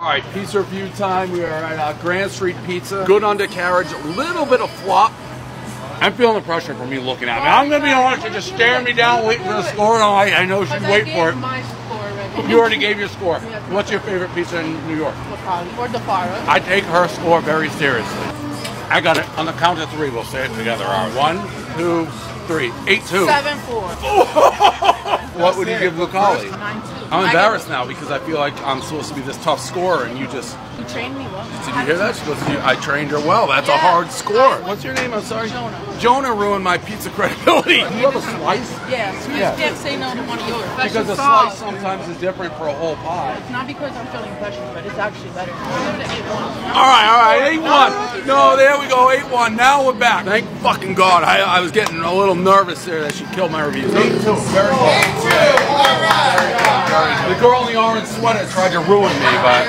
All right, pizza review time. We are at uh, Grand Street Pizza. Good undercarriage, a little bit of flop. I'm feeling the pressure from you looking at me. I'm gonna be honest, you're just staring me down, waiting for the score. No, I, I know she'd wait for it. my score already. You already gave your score. What's your favorite pizza in New York? Or. I take her score very seriously. I got it on the count of three. We'll say it together. All right, one, two, three, eight, two. Seven four. What would you give Lucali? Nine two. I'm embarrassed now because I feel like I'm supposed to be this tough scorer, and you just You trained me well. did you hear that? She goes, I trained her well. That's a hard score. What's your name? I'm sorry. Jonah. Jonah ruined my pizza credibility. You have a slice? Yeah, so you Yeah. can't say no to one of yours. Because a slice sometimes is different for a whole pie. It's not because I'm feeling pressure, but it's actually better. I'm gonna eight one. All right, all right, eight one. No, there we go, eight one. Now we're back. Thank fucking God. I, I was getting a little nervous there that she killed my reviews. Eight two. Very good. Orange sweater tried to ruin me, but.